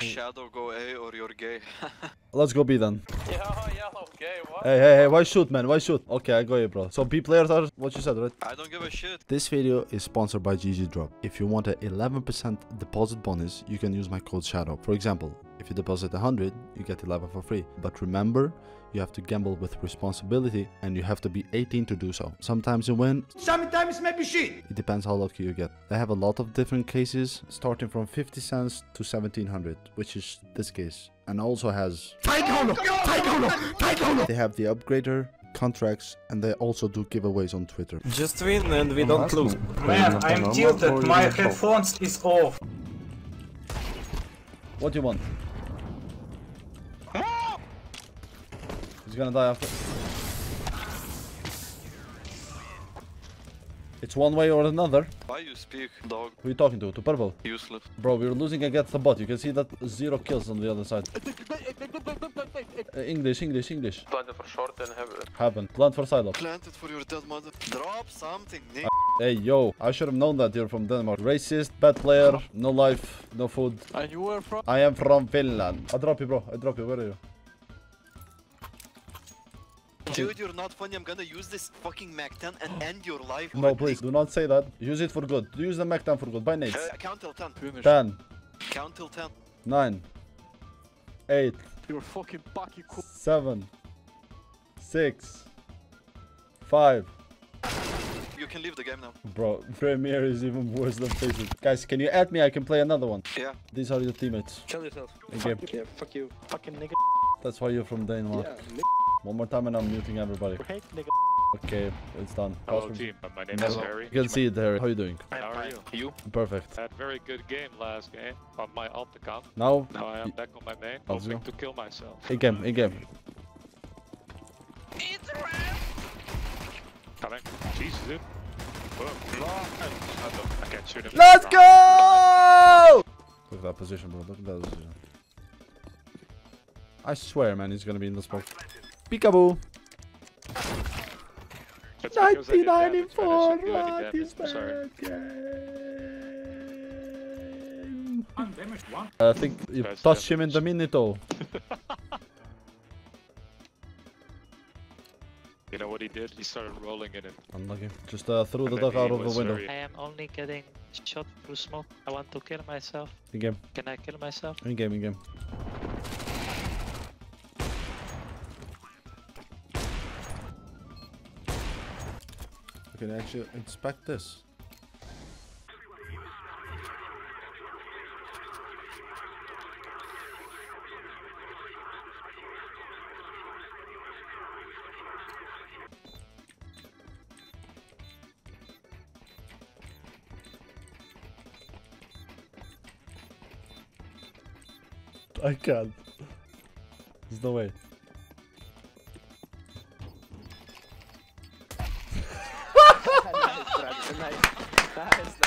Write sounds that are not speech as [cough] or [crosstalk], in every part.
Mm. Shadow go A or you're gay. [laughs] Let's go B then. Yeah, yellow, gay, what? Hey, hey, hey, why shoot, man? Why shoot? Okay, I go A, bro. So B players are what you said, right? I don't give a shit. This video is sponsored by GG Drop. If you want an 11% deposit bonus, you can use my code SHADOW. For example, if you deposit 100, you get 11 for free. But remember, you have to gamble with responsibility and you have to be 18 to do so. Sometimes you win, Sometimes maybe shit. it depends how lucky you get. They have a lot of different cases, starting from 50 cents to 1700, which is this case. And also has they have the upgrader, contracts, and they also do giveaways on Twitter. Just win and we don't lose. Man, I'm tilted. My headphones is off. What do you want? He's gonna die after. It's one way or another. Why you speak, dog? Who are you talking to? To purple? Useless. Bro, we're losing against the bot. You can see that zero kills on the other side. Uh, English, English, English. Planted for short and have Happen. Plant for silo. Planted for your dead mother. Drop something, Nick. Hey, yo. I should have known that you're from Denmark. Racist, bad player, no life, no food. And you were from? I am from Finland. I drop you, bro. I drop you. Where are you? Dude, you're not funny. I'm gonna use this fucking Mac 10 and [gasps] end your life. No, please. Do not say that. Use it for good. Use the Mac 10 for good. Buy nades. Uh, count till 10. Finish. 10, Count till 10. 9, 8, You're fucking Bucky cool. 7, 6, 5. You can leave the game now. Bro, [laughs] Premier is even worse than FACEIT. Guys, can you add me? I can play another one. Yeah. These are your teammates. Kill yourself. In game. Yeah, fuck you. Fucking nigga. That's why you're from Denmark. Yeah, One more time and I'm muting everybody. nigga. Nigga. Okay, it's done. Hello Password- team, my name is Harry. You can see it there. How are you doing? How are you? You? Perfect. Had very good game last game on my alt account. Now, Now I am back on my main, Let's hoping go. to kill myself. in game, in game. Coming. Jesus, dude. Boom. I can't shoot him. Let's go! Look at that position, bro. Look at that position. I swear, man, he's gonna be in the smoke. Peekaboo! That's I 99 in damage, 4, shouldn't do any what damage. is I'm that game? I think you That's touched him in the damage. minute, You know what he did? He started rolling in it. Unlucky. Just uh, threw the And duck then out of the window. very- I am only getting shot through smoke. I want to kill myself. In game, Can I kill myself? in game, in game. Can actually inspect this. I can't. There's no way.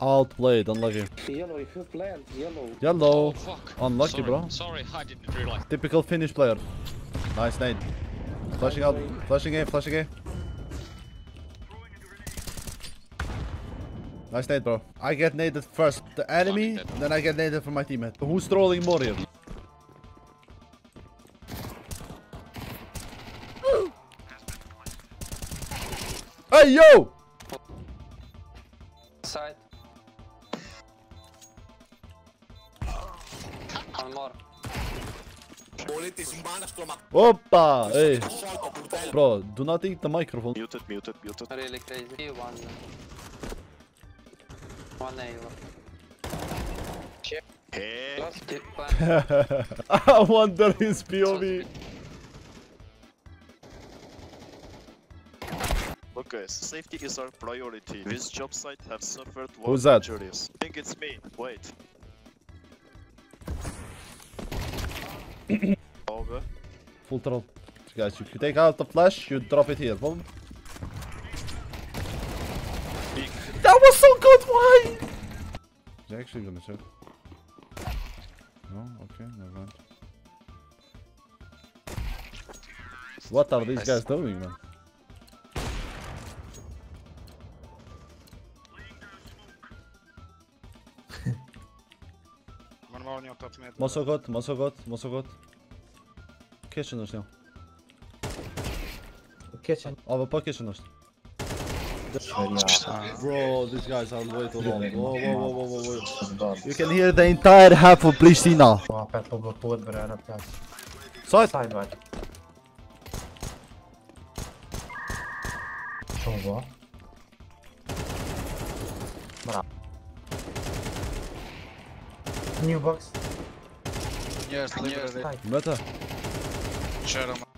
Outplayed, unlucky. Yellow, if you plant, yellow. Yellow. Oh, fuck. Unlucky, sorry, bro. Sorry, I didn't realize. Typical Finnish player. Nice nade. Flashing out. Flashing A, flashing A. Nice nade, bro. I get naded first. The enemy, then I get naded from my teammate. Who's trolling more here? [gasps] hey, yo! One more. Oppa! Hey. Bro, do not eat the microphone. Muted, muted, muted. Really crazy. One. One A. Hey. Last [laughs] tip plant. I wonder his POV. Look guys, safety is our priority. This job site have suffered war Who's that? injuries. think it's me. Wait. Over. Full drop. Guys, if you take out the flash, you drop it here. Boom. That was so good, why? He's actually gonna check. No? Okay, never mind. What are these guys doing, man? Your top mid. Mosogot, Mosogot, Mosogot. Kitchen është një. Kitchen. Ava po kitchen është. Bro, these guys are way too long. Whoa, whoa, whoa, whoa, whoa, whoa. You can hear the entire half of Pristina. Po, pet po blokkuar për era plas. Side. Side vaj. Shumë bo. Bravo. New box. Yes, yes. Beta. Shut him.